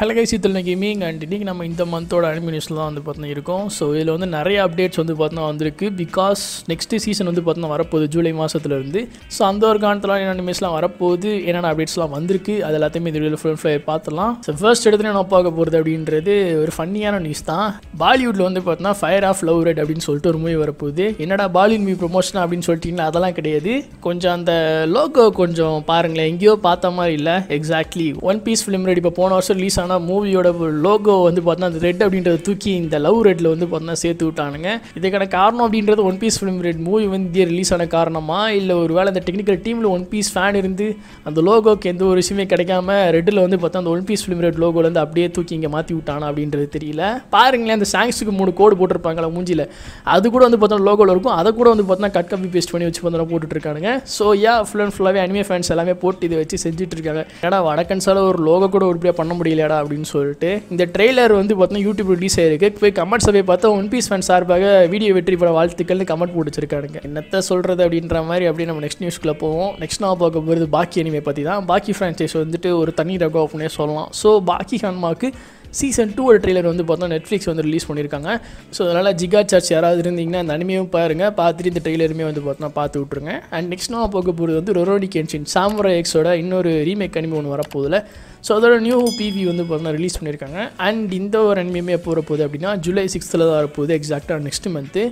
Hello guys இதில் மீங் and இன்றைக்கி நம்ம இந்த மந்தோட அனிமினேஷன் தான் வந்து பார்த்தீங்கன்னா இருக்கோம். ஸோ இதில் வந்து நிறைய அப்டேட்ஸ் வந்து பார்த்தீங்கன்னா வந்திருக்கு. பிகாஸ் நெக்ஸ்ட் சீசன் வந்து பார்த்தீங்கன்னா வரப்போகுது ஜூலை மாதத்துலேருந்து ஸோ அந்த ஒரு காலத்தில் என்னென்ன அனிமேஸ்லாம் வரப்போகுது என்னென்ன அப்டேட்ஸ்லாம் வந்திருக்கு அது எல்லாத்தையுமே இந்த வீடியோவில் ஃபுல் ஃபுல்லாக பார்த்துலாம் ஸோ ஃபர்ஸ்ட் எடுத்துகிட்டு என்ன பார்க்க போகிறது அப்படின்றது ஒரு ஃபன்னியான நியூஸ் தான். பாலிவுட்டில் வந்து பார்த்தீங்கன்னா ஃபயர் ஆஃப் லவ் ரெட் அப்படின்னு சொல்லிட்டு ஒரு மூவி வரப்போகுது. என்னடா பாலிவுட் மூவி ப்ரொமோஷன் அப்படின்னு சொல்லிட்டீங்கன்னா அதெல்லாம் கிடையாது. கொஞ்சம் அந்த லோகோ கொஞ்சம் பாருங்களேன். எங்கேயோ பார்த்த மாதிரி இல்லை. Exactly one piece film ready இப்போ போன வருஷம் ரிலீஸ் ஆன மூவியோட லோகோ வந்து பார்த்தோன்னா அந்த ரெட் அப்படின்றத தூக்கி இந்த லவ் ரெட்டில் வந்து பார்த்தோன்னா சேர்த்து விட்டானுங்க. இதுக்கான காரணம் அப்படின்றது one piece film red movie வந்து இந்தியா ரிலீஸ் ஆன காரணமா? இல்லை ஒரு வேளை அந்த டெக்னிக்கல் டீமில் ஒன் பீஸ் ஃபேன் இருந்து அந்த லோகோக்கு எந்த ஒரு விஷயமே கிடைக்காம ரெட்டில் வந்து பார்த்தா அந்த ஒன் பீஸ் ஃபிலிம் ரெட் லோகோலேருந்து அப்படியே தூக்கி இங்கே மாற்றி விட்டானா அப்படின்றது தெரியல. பாருங்களேன் அந்த சாங்ஸுக்கு மூணு கோடு போட்டிருப்பாங்களா மூஞ்சியில் அது கூட வந்து பார்த்தா லோகோவில் இருக்கும். அதை கூட வந்து பார்த்தோன்னா கட் கம்பி பேஸ்ட் பண்ணி வச்சு பார்த்தா போட்டுட்ருக்கானுங்க ஸோ யா ஃபுல் அண்ட் ஃபுல்லாகவே அனிமே ஃபேன்ஸ் எல்லாமே போட்டு இதை வச்சு செஞ்சுட்டு இருக்காங்க. ஏடா வடக்கன்ஸால் ஒரு லோகோ கூட உருப்படியாக பண்ண முடியலடா அப்படின்னு சொல்லிட்டு இந்த ட்ரெய்லர் வந்து பார்த்தோன்னா யூடியூப் ரிலீஸ் ஆயிருக்கு. போய் கமெண்ட்ஸை போய் பார்த்தா ஒன் பீஸ் ஃபேன் சார்பாக வீடியோ வெற்றி பட வாழ்த்துக்கள்னு கமெண்ட் போட்டு வச்சிருக்கானுங்க என்னத்த சொல்கிறது அப்படின்ற மாதிரி அப்படியே நம்ம நெக்ஸ்ட் நியூஸ்க்குள்ளே போவோம். நெக்ஸ்ட் நான் பார்க்க போகிறது பாக்கி அனிமே பற்றி தான் பாக்கி ஃப்ரான்ச்சைஸ் வந்துட்டு ஒரு தனி ரகம் அப்படின்னே சொல்லலாம். ஸோ பாக்கி ஹன்மாக்கு சீசன் டூ ஒரு ட்ரெய்லர் வந்து பார்த்தோம் நெட்ஃப்ளிக்ஸ் வந்து ரிலீஸ் பண்ணியிருக்காங்க. ஸோ அதனால் ஜிகா சார்ஜ் யாராவது இருந்தீங்கன்னா அந்த அனிமையும் பாருங்கள் பார்த்துட்டு இந்த ட்ரெய்லருமே வந்து பார்த்தா பார்த்து விட்ருங்க அண்ட் நெக்ஸ்ட் நான் போக போகிறது வந்து ரொரோனி கென்ஷின் சாம்ரா எக்ஸோட இன்னொரு ரீமேக் அனிமே ஒன்று வரப்போதில் ஸோ அதோட நியூ பிவி வந்து பார்த்தோம்னா ரிலீஸ் பண்ணியிருக்காங்க. அண்ட் இந்த ஒரு அனிமையுமே எப்போ வரப்போகுது அப்படின்னா ஜூலை சிக்ஸ்த்தில் தான் வரப்போகுது எக்ஸாக்டாக நெக்ஸ்ட் மந்த்து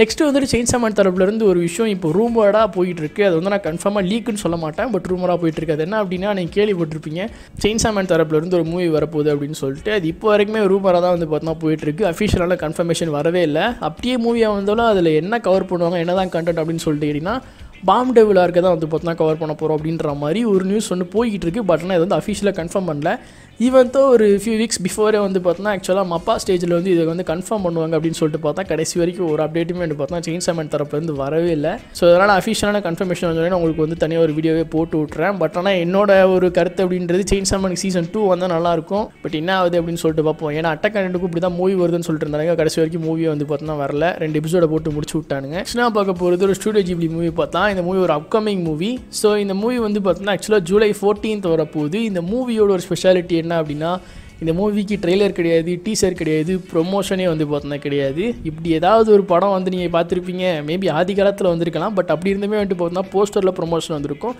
நெக்ஸ்ட்டு வந்துட்டு செயின் சாமான் தரப்புலேருந்து ஒரு விஷயம் இப்போ ரூமர்டாக போயிட்டுருக்கு. அது வந்து நான் கன்ஃபார்மாக லீக்குன்னு சொல்ல மாட்டேன் பட் ரூமராக போயிட்டுருக்கு. அது என்ன அப்படின்னா நீங்கள் கேள்விப்பட்டிருப்பீங்க செயின் சாமான் தரப்புலேருந்து ஒரு மூவி வரப்போகுது அப்படின்னு சொல்லிட்டு அது இப்போ வரைக்குமே ரூமராக தான் வந்து பார்த்தா போயிட்டுருக்கு. அஃபிஷியலான கன்ஃபர்மேஷன் வரவே இல்லை. அப்படியே மூவியாக வந்தாலும் அதில் என்ன கவர் பண்ணுவாங்க என்ன தான் கண்டென்ட் அப்படின்னு சொல்லிட்டு கேட்டிங்கன்னா பாம் டெவிலாக இருக்க தான் வந்து பார்த்தா கவர் பண்ண போகிறோம் அப்படின்ற மாதிரி ஒரு நியூஸ் ஒன்று போய்கிட்டு இருக்கு பட் ஆனால் இது வந்து அஃபிஷியலாக கன்ஃபார்ம் பண்ணல. ஈவன் தோ ஒரு ஃபியூ வீக்ஸ் பிஃபோரே வந்து பார்த்தோன்னா ஆக்சுவலாக மப்பா ஸ்டேஜில் வந்து இதை வந்து கன்ஃபார்ம் பண்ணுவாங்க அப்படின்னு சொல்லிட்டு பார்த்தா கடைசி வரைக்கும் ஒரு அப்டேட்டுமே வந்து பார்த்தா செயின் செமெண்ட் தரப்புலேருந்து வரவே இல்லை. ஸோ அதனால் அஃபிஷியலான கன்ஃபர்மேஷன் வந்து உங்களுக்கு வந்து தனியாக ஒரு வீடியோவே போட்டு விட்றேன் பட் ஆனால் என்னோட ஒரு கருத்து அப்படின்றது செயின் செமெண்ட் சீசன் டூ வந்தால் நல்லாயிருக்கும் பட் என்ன ஆகுது அப்படின்னு சொல்லிட்டு பார்ப்போம். ஏன்னா அட்டை கண்டென்ட்டுக்கும் இப்படி தான் மூவி வருதுன்னு சொல்லிட்டு இருந்தாங்க கடைசி வரைக்கும் மூவியை வந்து பார்த்தோன்னா வரல. ரெண்டு எபிசோட போட்டு முடிச்சு விட்டானுங்க. நெக்ஸ்ட் பார்க்க போகிறது ஒரு ஸ்டூடியோ ஜிப்ளி மூவி பார்த்தா இந்த மூவி ஒரு அப்கமிங் மூவி ஸோ இந்த மூவி வந்து பார்த்தோன்னா ஆக்சுவலாக ஜூலை ஃபோர்டீன்த் வரப்போகுது. இந்த மூவியோட ஒரு ஸ்பெஷாலிட்டி என்ன அப்படின்னா இந்த மூவிக்கு ட்ரெய்லர் கிடையாது டீசர் கிடையாது ப்ரொமோஷனே வந்து பார்த்தோன்னா கிடையாது. இப்படி ஏதாவது ஒரு படம் வந்து நீங்கள் பார்த்துருப்பீங்க. மேபி ஆதி காலத்தில் வந்திருக்கலாம் பட் அப்படி இருந்துமே வந்துட்டு பார்த்தோன்னா போஸ்டரில் ப்ரொமோஷன் வந்திருக்கும்.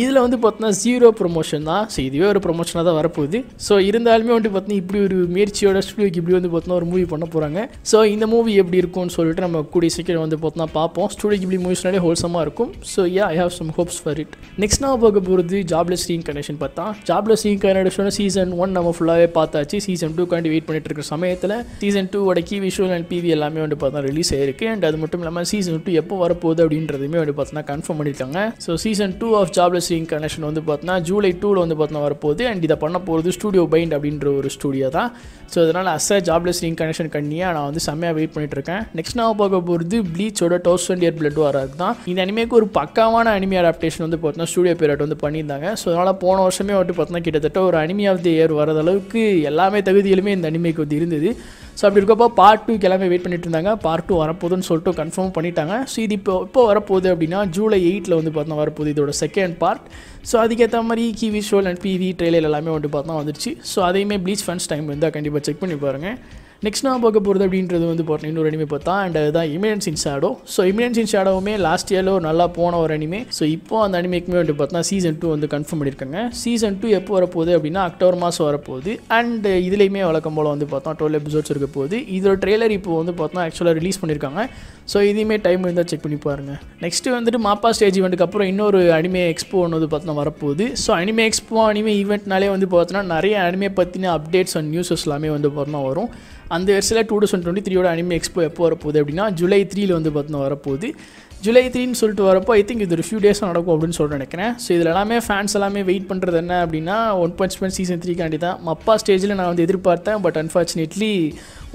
இதில் வந்து பார்த்தோன்னா ஜீரோ ப்ரொமோஷன் தான். ஸோ இதுவே ஒரு ப்ரொமோஷனாக தான் வரப்போகுது. ஸோ இருந்தாலுமே வந்து பார்த்தீங்கன்னா இப்படி ஒரு முயற்சியோட ஸ்டுடியோக்கு இப்படி வந்து பார்த்தோன்னா ஒரு மூவி பண்ண போகிறாங்க ஸோ இந்த மூவி எப்படி இருக்கும்னு சொல்லிட்டு நம்ம கூடிய சீக்கிரம் வந்து பார்த்தோன்னா பார்ப்போம் ஸ்டுடியோக்கு இப்படி மூவிஸ்னாலே ஹோல்சமாக இருக்கும். So yeah I have some hopes for it next நான் பார்க்க போகிறது ஜாப்லெஸ் ரீ கனெக்ஷன் பார்த்தா jobless reconnection season one நம்ம ஃபுல்லாகவே பார்த்தாச்சு. சீசன் டூ கண்டி வெயிட் பண்ணிட்டு இருக்கிற சமயத்தில் சீசன் டூவோட கீ விஷுவல் அண்ட் பிவி எல்லாமே வந்து பார்த்தா ரிலீஸ் ஆயிருக்கு. அண்ட் அது மட்டும் இல்லாமல் சீசன் டூ எப்போ வரப்போகுது அப்படின்றதுமே வந்து பார்த்தோன்னா கன்ஃபார்ம் பண்ணியிருக்காங்க so season two of job reconnection வந்து பார்த்தோன்னா ஜூலை டூவில் வந்து பார்த்தோன்னா வரப்போகுது. அண்ட் இதை பண்ண போகிறது ஸ்டூடியோ பைண்ட் அப்படின்ற ஒரு ஸ்டூடியோ தான். ஸோ அதனால் அசை ஜாப்லெஸ் இன்கர்னேஷன் கனெக்ஷன் கண்ணியாக நான் வந்து செம்மையாக வெயிட் பண்ணிட்டு இருக்கேன். நெக்ஸ்ட் நான் பார்க்க போகிறது ப்ளீச்சோட தௌசண்ட் இயர் பிளட் வராது தான். இந்த அனிமேக்கு ஒரு பக்காவான அனிமி அடாப்டேஷன் வந்து பார்த்தோன்னா ஸ்டூடியோ பீரியட் வந்து பண்ணியிருந்தாங்க. ஸோ அதனால் போன வருஷமே வந்து பார்த்தோன்னா கிட்டத்தட்ட ஒரு அனிமி ஆஃப் தி இயர் வரது அளவுக்கு எல்லாமே தகுதியிலுமே இந்த அனிமேக்கு வந்து இருந்தது. ஸோ அப்படி இருக்கப்போ பார்ட் டூக்கு எல்லாமே வெயிட் பண்ணிட்டு இருந்தாங்க. பார்ட் டூ வரப்போகுதுன்னு சொல்லிட்டு கன்ஃபார்ம் பண்ணிட்டாங்க. ஸோ இது இப்போ இப்போ வரப்போகுது அப்படின்னா ஜூலை எயிட்டில் வந்து பார்த்தா வரப்போகுது இதோட செகண்ட் பார்ட் ஸோ அதுக்கேற்ற மாதிரி கி விஷுவல் அண்ட் பிவி ட்ரெயிலர் எல்லாமே வந்து பார்த்தா வந்துருச்சு. ஸோ அதையுமே ப்ளீச் ஃபன்ஸ் டைம் இருந்தால் கண்டிப்பாக செக் பண்ணி பாருங்கள் நெக்ஸ்ட் நான் பார்க்க போகிறது அப்படின்றது வந்து பார்த்தீங்கன்னா இன்னொரு அனிமே பார்த்தா அண்ட் அதுதான் eminence in shadow so eminence in ஷேடோவுமே last இயரில் ஒரு நல்லா போன ஒரு அனிமே ஸோ இப்போ அந்த அனிமேக்குமே வந்து பார்த்தா சீசன் டூ வந்து கன்ஃபார்ம் பண்ணியிருக்காங்க. சீசன் டூ எப்போ வரப்போகுது அப்படின்னா அக்டோபர் மாதம் வரப்போகுது. அண்ட் இதுலேயுமே வழக்கம் போல் வந்து பார்த்தா டுவெல் எபிசோட்ஸ் இருக்க போகுது. இதோட ட்ரெய்லர் இப்போ வந்து பார்த்தா ஆக்சுவலாக ரிலீஸ் பண்ணியிருக்காங்க. ஸோ இதையுமே டைம் இருந்தால் செக் பண்ணி பாருங்கள் நெக்ஸ்ட்டு வந்துட்டு மாப்பா ஸ்டேஜ் இவெண்ட்டுக்கு அப்புறம் இன்னொரு அனிமே எக்ஸ்போ ஒன்று வந்து பார்த்தோன்னா வரப்போகுது. ஸோ அனிமே எக்ஸ்போ அனிமே ஈவெண்ட்னாலே வந்து பார்த்தோன்னா நிறைய அனிமே பற்றின அப்டேட்ஸ் அண்ட் நியூஸஸ் எல்லாமே வந்து பார்த்தோன்னா வரும். அந்த வருஷத்தில் டூ தௌசண்ட் டுவெண்ட்டி த்ரீயோட அனிமே எக்ஸ்போ எப்போ வரப்போகுது அப்படின்னா ஜூலை த்ரீயில் வந்து பார்த்தோன்னா வரப்போகுது. ஜூலை த்ரீன்னு சொல்லிட்டு வரப்போ ஐ திங்க் இது ஒரு ஃபியூ டேஸ் நடக்கும் அப்படின்னு சொல்லிட்டு நினைக்கிறேன். ஸோ இதில் எல்லாமே ஃபேன்ஸ் எல்லாமே வெயிட் பண்ணுறது என்ன அப்படின்னா ஒன் பஞ்ச் மேன் சீசன் த்ரீக்காண்டி தான். மப்பா ஸ்டேஜில் நான் வந்து எதிர்பார்த்தேன் but unfortunately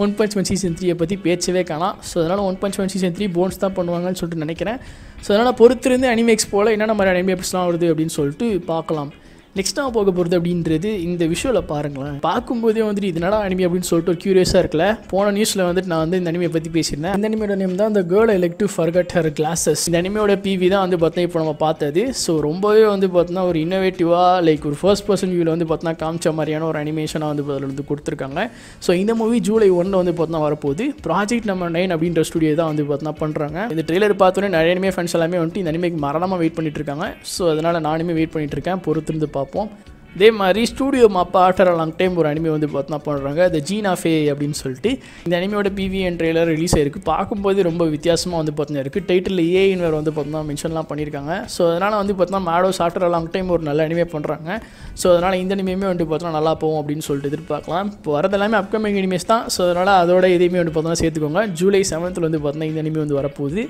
one punch man season த்ரீயை பற்றி பேச்சவே காணாம். ஸோ அதனால் one punch man season three Bones தான் பண்ணுவாங்கன்னு சொல்லிட்டு நினைக்கிறேன். ஸோ அதனால் பொறுத்திருந்து அனிமே எக்ஸ்போவில் என்னென்ன மாதிரி அனிமே எபிசோட்லாம் வருது அப்படின்னு சொல்லிட்டு பார்க்கலாம். நெக்ஸ்ட் நான் போக போகிறது அப்படின்றது இந்த விஷுவலை பாருங்களேன். பார்க்கும்போதே வந்துட்டு இது என்னடா அனிமி அப்படின்னு சொல்லிட்டு ஒரு க்யூரியஸாக இருக்கல போன நியூஸில் வந்துட்டு நான் வந்து இந்த அனிமையை பற்றி பேசியிருந்தேன். இந்த அனிமையோட நேம் தான் இந்த girl elect forgot her glasses இந்த அனிமையோட பிவி தான் வந்து பார்த்தீங்கன்னா இப்போ நம்ம பார்த்தது. ஸோ ரொம்பவே வந்து பார்த்தீங்கன்னா ஒரு இன்னோவேட்டிவாக லைக் ஒரு ஃபர்ஸ்ட் பர்சன் வியூவில் வந்து பார்த்தோன்னா காமிச்ச மாதிரியான ஒரு அனிமேஷனாக வந்து அதில் வந்து கொடுத்துருக்காங்க. ஸோ இந்த மூவி ஜூலை ஒன்றில் வந்து பார்த்தோன்னா வரப்போகுது. ப்ராஜெக்ட் நம்பர் நைன் அப்படின்ற ஸ்டுடியோ தான் வந்து பார்த்தோன்னா பண்ணுறாங்க இந்த ட்ரெய்லர் பார்த்தோன்னே நிறைய அனிமே ஃபேன்ஸ் எல்லாமே வந்துட்டு இந்த அனிமேக்கு மரணமாக வெயிட் பண்ணிட்டு இருக்காங்க. ஸோ அதனால் நானுமே வெயிட் பண்ணிட்டு இருக்கேன். பொறுத்திருந்து பார்ப்போம். இதே மாதிரி studio MAPPA after a long time ஒரு அனிமே வந்து பார்த்தா பண்ணுறாங்க த ஜீனா ஃபே அப்படின்னு சொல்லிட்டு. இந்த அனிமையோட பிவிஎன் ட்ரெய்லர் ரிலீஸ் ஆயிருக்கு. பார்க்கும்போது ரொம்ப வித்தியாசமாக வந்து பார்த்தீங்கன்னா இருக்குது டைட்டில் ஏஇன் வேறு வந்து பார்த்தீங்கன்னா மென்ஷன்லாம் பண்ணியிருக்காங்க. ஸோ அதனால் வந்து பார்த்தோம்னா Madhouse after a long time ஒரு நல்ல அனிமே பண்ணுறாங்க ஸோ அதனால் இந்த அனிமையுமே வந்து பார்த்தோன்னா நல்லா போகும் அப்படின்னு சொல்லிட்டு எதிர்பார்க்கலாம். இப்போ வரது எல்லாமே அப்கமிங் அனிமேஸ் தான். ஸோ அதனால் அதோட இதையுமே வந்து பார்த்தோன்னா சேர்த்துக்கோங்க. ஜூலை செவன்த்தில் வந்து பார்த்தோன்னா இந்த அனிமே வந்து வரப்போகுது.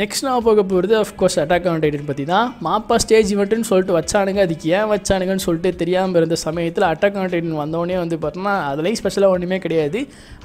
நெக்ஸ்ட் நான் போக போகிறது அஃப்கோர்ஸ் அட்டாக் ஆன் டைட்டன் பற்றி தான் மாப்பா ஸ்டேஜ் இவெண்ட்டுன்னு சொல்லிட்டு வச்சானுங்க. அதுக்கு ஏன் வச்சானுங்கன்னு சொல்லிட்டு தெரியாமல் இருந்த சமயத்தில் அட்டாக் ஆன் டைட்டன் வந்தோடனே வந்து பார்த்தோன்னா அதுலேயும் ஸ்பெஷலாக ஒன்றுமே கிடையாது.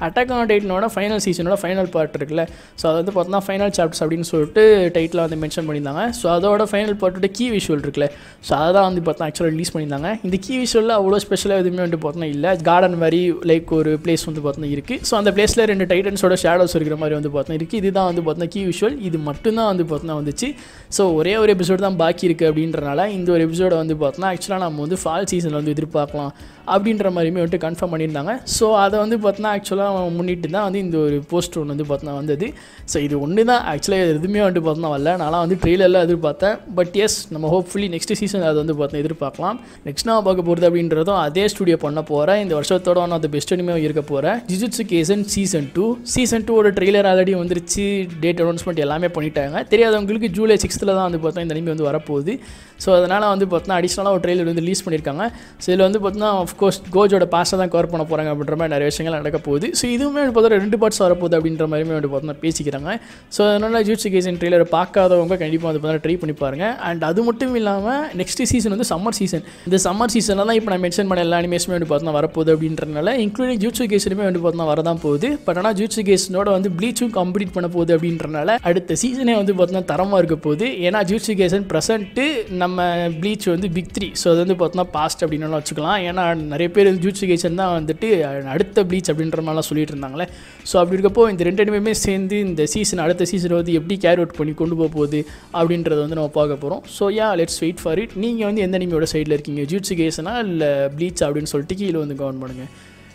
அட்டாக் ஆன் டைட்டனோட ஃபைனல் சீசனோட ஃபைனல் பார்ட் இருக்குல்ல. ஸோ அது வந்து பார்த்தோன்னா ஃபைனல் சாப்டர்ஸ் அப்படின்னு சொல்லிட்டு டைட்டில் வந்து மென்ஷன் பண்ணியிருந்தாங்க. ஸோ அதோட ஃபைனல் பார்ட்டோட கீ விஷுவல் இருக்குல்ல. ஸோ அதை தான் வந்து பார்த்தா ஆக்சுவலாக ரிலீஸ் பண்ணியிருந்தாங்க. இந்த கீ விஷுவலில் அவ்வளோ ஸ்பெஷலாக எதுவுமே வந்து பார்த்தோன்னா இல்லை. கார்டன் மாதிரி லைக் ஒரு பிளேஸ் வந்து பார்த்தோன்னா இருக்குது ஸோ அந்த பிளேஸில் ரெண்டு டைட்டன்ஸோட ஷேடோஸ் இருக்கிற மாதிரி வந்து பார்த்தோன்னா இருக்குது இதுதான் வந்து பார்த்தோன்னா கீ விஷுவல் இது மட்டும்தான் வந்து பார்த்தோன்னா வந்துச்சு. ஸோ ஒரே ஒரு எபிசோடு தான் பாக்கி இருக்குது அப்படின்றனால இந்த ஒரு எபிசோட வந்து பார்த்தோன்னா ஆக்சுவலாக நம்ம வந்து ஃபால்ஸ் சீசனில் வந்து எதிர்பார்க்கலாம் அப்படின்ற மாதிரியுமே வந்துட்டு கன்ஃபார்ம் பண்ணியிருந்தாங்க. ஸோ அதை வந்து பார்த்தோன்னா ஆக்சுவலாக முன்னிட்டு தான் வந்து இந்த ஒரு போஸ்டர் ஒன்று வந்து பார்த்தோன்னா வந்தது. ஸோ இது ஒன்று தான் ஆக்சுவலாக எதுவுமே வந்துட்டு பார்த்தோன்னா வரல. நான்லாம் வந்து ட்ரெயிலரில் எதிர்பார்த்தேன். பட் எஸ் நம்ம ஹோப்ஃபுல்லி நெக்ஸ்ட் சீசன் அதை வந்து பார்த்தோன்னா எதிர்பார்க்கலாம். நெக்ஸ்ட் நான் பார்க்க போகிறது அப்படின்றதும் அதே ஸ்டுடியோ பண்ண போகிறேன் இந்த வருஷத்தோட ஒன்று அது பெஸ்ட் அனிமே இருக்க போகிறேன் Jujutsu Kaisen season two season two ஒரு ட்ரெய்லர் ஆல்ரெடி வந்துருச்சு. டேட் அனௌன்ஸ்மெண்ட் எல்லாமே பண்ணிட்டாங்க. தெரியாதவங்களுக்கு ஜூலை சிக்ஸ்த்தில் தான் வந்து பார்த்தா இந்த அனிமே வந்து வரப்போகுது. ஸோ அதனால் வந்து பார்த்தினா அடிஷ்னலாக ஒரு ட்ரெயிலர் வந்து ரிலீஸ் பண்ணியிருக்காங்க. ஸோ இதில் வந்து பார்த்தீங்கன்னா ஆஃப்கோர்ஸ் கோஜோட பாஸை தான் கவர் பண்ண போகிறாங்க அப்படின்ற மாதிரி நிறைய விஷயங்கள் நடக்க போகுது. ஸோ இதுவுமே வந்து பார்த்தா ரெண்டு பார்ட்ஸ் வரப்போகுது அப்படின்ற மாதிரியுமே வந்து பார்த்தோன்னா பேசிக்கிறாங்க. ஸோ அதனால் ஜூட்சி கேசன் ட்ரெய்லரை பார்க்காதவங்க கண்டிப்பாக வந்து பார்த்தீங்கன்னா ட்ரை பண்ணி பாருங்கள் அண்ட் அது மட்டும் இல்லாமல் நெக்ஸ்ட் சீசன் வந்து சம்மர் சீசன் இந்த சம்மர் சீசனில் தான் இப்போ நான் மென்ஷன் பண்ண எல்லா அனிமேஷனுமே வந்து பார்த்தா வரப்போகுது அப்படின்றனால இன்க்ளூடிங் ஜூட்சி கேசனுமே வந்து பார்த்தா வரதான் போகுது. பட் ஆனால் ஜூட்சி கேசனோட வந்து ப்ளீச்சும் கம்ப்ளீட் பண்ண போகுது அப்படின்றனால அடுத்த சீசனே வந்து பார்த்தோன்னா தரமாக இருக்க போகுது. ஏன்னா ஜூட்சி கேசன் ப்ரெசென்ட்டு நம்ம நம்ம ப்ளீச் வந்து பிக் த்ரீ ஸோ அது வந்து பார்த்தோன்னா பாஸ்ட் அப்படின்னு வச்சுக்கலாம். ஏன்னா நிறைய பேர் ஜூட்சிகேஷன் தான் வந்துட்டு அடுத்த ப்ளீச் அப்படின்ற மாதிரிலாம் சொல்லிட்டு இருந்தாங்களே. ஸோ அப்படி இருக்கப்போ இந்த ரெண்டு அனிமையுமே சேர்ந்து இந்த சீசன் அடுத்த சீசன் வந்து எப்படி கேரி அவுட் பண்ணி கொண்டு போக போகுது அப்படின்றத வந்து நம்ம பார்க்க போகிறோம் so yeah let's wait for it நீங்கள் வந்து எந்த அனிமையோட சைடில் இருக்கீங்க? ஜூட்சிகேஷனா இல்லை ப்ளீச் அப்படின்னு சொல்லிட்டு கீழே வந்து கவர்ன் பண்ணுங்கள்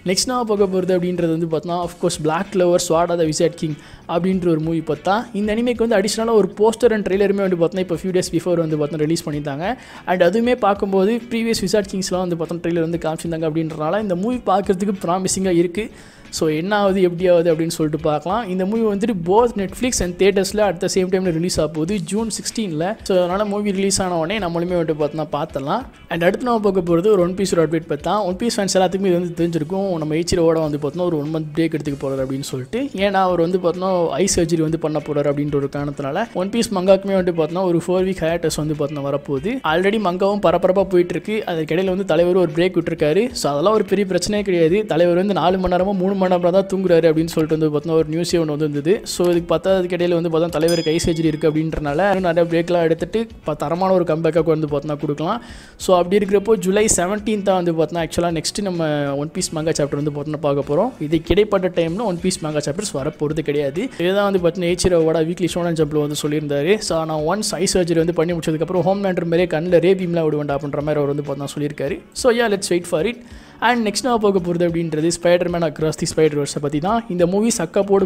நெக்ஸ்ட் நான் பார்க்க போகிறது அப்படின்றது வந்து பார்த்தோன்னா of course black clover sword the wizard king அப்படின்ற ஒரு மூவி பார்த்தா இந்த அனிமேக்கு வந்து அடிஷ்னலாக ஒரு போஸ்டர் அண்ட் ட்ரெய்லருமே வந்து பார்த்தோன்னா இப்போ ஃபியூ டேஸ் பிஃபோர் வந்து பார்த்தோன்னா ரிலீஸ் பண்ணியிருந்தாங்க. அண்ட் அதுவுமே பார்க்கும்போது ப்ரீவியஸ் விசாட் கிங்ஸ்லாம் வந்து பார்த்தோம் ட்ரெய்லர் வந்து காமிச்சிருந்தாங்க அப்படின்றனால இந்த மூவி பார்க்குறதுக்கு ப்ராமிசிங்காக இருக்குது ஸோ என்ன ஆகுது எப்படி ஆகுது அப்படின்னு சொல்லிட்டு பார்க்கலாம். இந்த மூவி வந்துட்டு போத் நெட்ஃப்ளிக்ஸ் அண்ட் தேட்டர்ஸில் அட் த சேம் டைமில் ரிலீஸ் ஆக போகுது. ஜூன் சிக்ஸ்டீனில் ஸோ அதனால் மூவி ரிலீஸ் ஆன உடனே நம்மளுமே வந்துட்டு பார்த்தோன்னா பார்த்தலாம் அண்ட் அடுத்து நம்ம பார்க்க போகிறது ஒரு ஒன் பீஸ் ஒரு அப்டேட் பார்த்தா ஒன் பீஸ் ஃபேன்ஸ் எல்லாத்துக்குமே இது வந்து தெரிஞ்சிருக்கும். நம்ம ஏச்சிரோட வந்து பார்த்தோன்னா ஒரு ஒன் மந்த் பிரேக் எடுத்துக்க போகிறார் அப்படின்னு சொல்லிட்டு. ஏன்னா அவர் வந்து பார்த்தோன்னா ஐ சர்ஜரி வந்து பண்ண போகிறார் அப்படின்ற ஒரு காரணத்தினால ஒன் பீஸ் மங்காக்குமே வந்துட்டு பார்த்தோன்னா ஒரு ஃபோர் வீக் ஹேட்டஸ் வந்து பார்த்தோன்னா வரப்போகுது. ஆல்ரெடி மங்காவும் பரபரப்பாக போயிட்டு இருக்கு அதுக்கிடையில் வந்து தலைவர் ஒரு பிரேக் விட்டுருக்காரு. ஸோ அதெல்லாம் ஒரு பெரிய பிரச்சனையே கிடையாது. தலைவர் வந்து நாலு மணி நேரமோ மூணு மணி நேரம் தான் தூங்குறாரு அப்படின்னு சொல்லிட்டு வந்து பார்த்தோன்னா ஒரு நியூஸே ஒன்று வந்துருந்தது. ஸோ இதுக்கு பத்தாததுக்கு இடையில வந்து பார்த்தா தலைவர் கை சர்ஜரி இருக்குது அப்படின்றனால நிறைய பிரேக்லாம் எடுத்துட்டு இப்போ தரமான ஒரு கம்பேக்காக வந்து பார்த்தோன்னா கொடுக்கலாம். ஸோ அப்படி இருக்கிறப்போ ஜூலை செவன்டீன்த்தாக வந்து பார்த்தோன்னா ஆக்சுவலாக நெக்ஸ்ட் நம்ம ஒன் பீஸ் மங்கா சாப்டர் வந்து பார்த்தோன்னா பார்க்க போகிறோம் இது கிடைப்பட்ட டைமில் ஒன் பீஸ் மங்கா சாப்டர்ஸ் வர போகிறது கிடையாது. இதுதான் வந்து பார்த்தீங்கன்னா ஏச்சிரோட வீக்லி ஷோனன் ஜம்பில் வந்து சொல்லியிருந்தாரு. ஸோ நான் ஒன்ஸ் ஐ சர்ஜரி வந்து பண்ணி முடிச்சதுக்கப்புறம் ஹோம் லேண்டர் மாதிரியே கண்ணில் ரேபீம்லாம் விடுவேண்டா அப்படின்ற மாதிரி அவர் வந்து பார்த்தா சொல்லியிருக்காரு. So yeah let's wait for it and next நான் போக போகிறது அப்படின்றது spider man across the spider வர்ஸை பற்றி தான். இந்த மூவி சக்கா போடு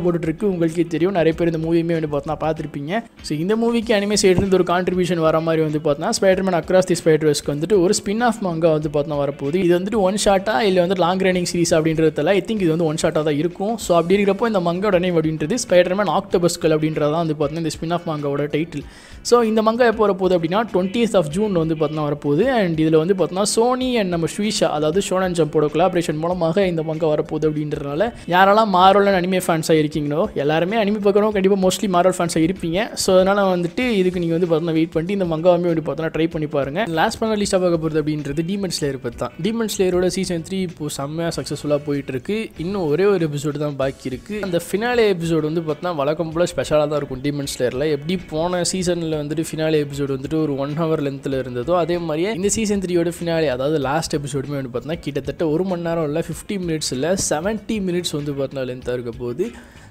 உங்களுக்கே தெரியும். நிறைய பேர் இந்த மூவியுமே வந்து பார்த்தா பார்த்துருப்பீங்க. ஸோ இந்த மூவிக்கு அனிமே சைடுலேருந்து ஒரு கான்ட்ரிபியூஷன் வர மாதிரி வந்து பார்த்தா spider man across the spider வர்ஸ்க்கு வந்துட்டு ஒரு ஸ்பின் ஆஃப் மங்கா வந்து பார்த்தா வரப்போகுது. இது வந்துட்டு ஒன் ஷாட்டா இல்லை வந்து லாங் ரன்னிங் சீரிஸ் அப்படின்றதுல ஐ திங்க் இது வந்து ஒன் ஷாட்டாக தான் இருக்கும். ஸோ அப்படி இருக்கிறப்போ இந்த மங்கோட நேம் அப்படின்றது ஸ்பைடர் மேன் ஆக்டோபஸ்கல் அப்படின்றதான் வந்து பார்த்தீங்கன்னா இந்த ஸ்பின் ஆஃப் மங்காவோட டைட்டில் ஸோ இந்த மங்கா எப்போ வரப்போகுது அப்படின்னா டுவெண்ட்டியத் ஆஃப் ஜூன் வந்து பார்த்தீங்கன்னா வரப்போகுது. அண்ட் இதில் வந்து பார்த்தீங்கன்னா சோனி அண்ட் நம்ம ஸ்வீஷா அதாவது ஷோனன் ஜம்போட கொலாபரேஷன் மூலமாக இந்த மங்கா வரப்போகுது அப்படின்றதுனால யாரெல்லாம் மாரோலன் அனிமே ஃபேன்ஸாக இருக்கீங்களோ எல்லாருமே அனிமே பார்க்குறோம் கண்டிப்பாக மோஸ்ட்லி மாரோல் ஃபேன்ஸாக இருப்பீங்க. ஸோ அதனால் வந்துட்டு இதுக்கு நீங்கள் வந்து பார்த்தீங்கன்னா வெயிட் பண்ணி இந்த மங்காவுமே வந்து பார்த்தோன்னா ட்ரை பண்ணி பாருங்க. லாஸ்ட் பண்ண லிஸ்ட்டாக பார்க்க போகிறது அப்படின்றது டீமன் ஸ்லேயர் பற்றி தான். டீமன் ஸ்லேயரோட சீசன் த்ரீ இப்போ செம்மையாக சக்ஸஸ்ஃபுல்லாக போயிட்டு இருக்கு. இன்னும் ஒரே ஒரு எபிசோடு தான் பாக்கி இருக்குது அந்த ஃபினாலே எபிசோடு வந்து பார்த்தோன்னா வழக்கம் போல் ஸ்பெஷலாக தான் இருக்கும் டீமன் ஸ்லேயரில் எப்படி போன சீசனில் வந்துட்டு ஃபினாலே எபிசோடு வந்துட்டு ஒரு ஒன் ஹவர் லென்த்தில் இருந்ததோ அதே மாதிரியே இந்த சீசன் த்ரீயோட ஃபினாலே அதாவது லாஸ்ட் எபிசோடுமே வந்து பார்த்தீங்கன்னா கிட்டத்தட்ட ஒரு மணி நேரம் இல்லை ஃபிஃப்டி மினிட்ஸ் இல்லை செவன்ட்டி மினிட்ஸ் வந்து பார்த்தீங்கன்னா லென்த்தாக இருக்க போது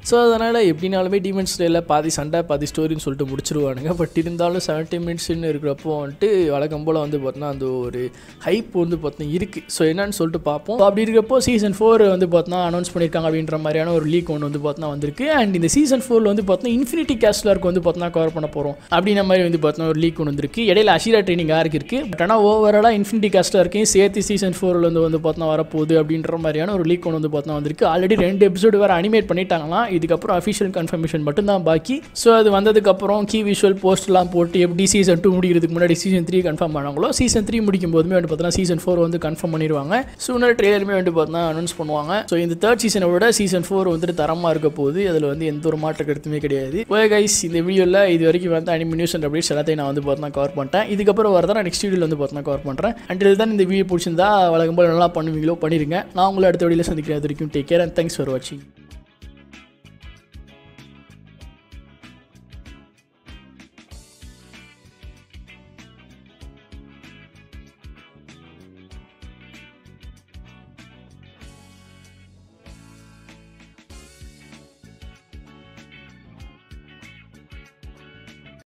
ஸோ அதனால் எப்படினாலுமே டீமன்ஸ் டேயில் பாதி சண்டை பாதி ஸ்டோரின்னு சொல்லிட்டு முடிச்சிருவானுங்க. பட் இருந்தாலும் செவன்ட்டி மினிட்ஸ்னு இருக்கிறப்போ வந்துட்டு வழக்கம் போல் வந்து பார்த்தோன்னா அந்த ஒரு ஹைப் வந்து பார்த்தீங்கன்னா இருக்குது ஸோ என்னன்னு சொல்லிட்டு பார்ப்போம். அப்படி இருக்கிறப்போ சீசன் ஃபோர் வந்து பார்த்தோன்னா அனௌன்ஸ் பண்ணியிருக்காங்க அப்படின்ற மாதிரியான ஒரு லீக் ஒன்று வந்து பார்த்தோன்னா வந்திருக்கு. அண்ட் இந்த சீசன் ஃபோரில் வந்து பார்த்தோன்னா இன்ஃபினிட்டி கேஸ்லருக்கு வந்து பார்த்தோன்னா கவர் பண்ண போகிறோம் அப்படின்ற மாதிரி வந்து பார்த்தோன்னா ஒரு லீக் ஒன்று வந்திருக்கு. இடையில அஷீரா ட்ரைனிங் யாருக்கு இருக்குது பட் ஆனால் ஓவராலாக இன்ஃபினிட்டி கேஸ்லருக்கையும் சேர்த்து சீசன் ஃபோரில் வந்து வந்து பார்த்தோன்னா வரப்போகுது அப்படின்ற மாதிரியான ஒரு லீக் ஒன்று வந்து பார்த்தோன்னா வந்திருக்கு. ஆல்ரெடி ரெண்டு எபிசோடு வேறு அனிமேட் பண்ணிட்டாங்களாம். இதுக்கப்புறம் அஃபிஷியல் கன்ஃபர்மேஷன் மட்டும்தான் பாக்கி. ஸோ அது வந்ததுக்கப்புறம் கீ விஷுவல் போஸ்ட்லாம் போட்டு எப்படி சீசன் டூ முடிக்கிறதுக்கு முன்னாடி சீசன் த்ரீ கன்ஃபார்ம் பண்ணாங்களோ சீசன் த்ரீ முடிக்கும் போதுமே வந்து பார்த்தீங்கன்னா சீசன் ஃபோர் வந்து கன்ஃபார்ம் பண்ணிடுவாங்க. சூனர் ட்ரெய்லருமே வந்து பார்த்தீங்கன்னா அனௌன்ஸ் பண்ணுவாங்க. ஸோ இந்த தேர்ட் சீசனை விட சீசன் ஃபோர் வந்துட்டு தரமாக இருக்க போகுது. அதில் வந்து எந்த ஒரு மாற்ற கருத்துமே கிடையாது. ஓகே கைஸ் இந்த வீடியோவில் இது வரைக்கும் வந்து அனிமி நியூஸ் அண்ட் அப்டேட்ஸ் எல்லாத்தையும் நான் வந்து பார்த்தீங்கன்னா கவர் பண்ணிட்டேன். இதுக்கப்புறம் வரதான் நெக்ஸ்ட் வீடியோவில் வந்து பார்த்தீங்கன்னா கவர் பண்ணுறேன் அண்ட் தான் இந்த வீடியோ பிடிச்சிருந்தா வழக்கம் போல் நல்லா பண்ணுவீங்களோ பண்ணிருங்க. நான் உங்களை அடுத்த வீடியோவில் சந்திக்கிறேன். அது வரைக்கும் take care and thanks for வாட்சிங்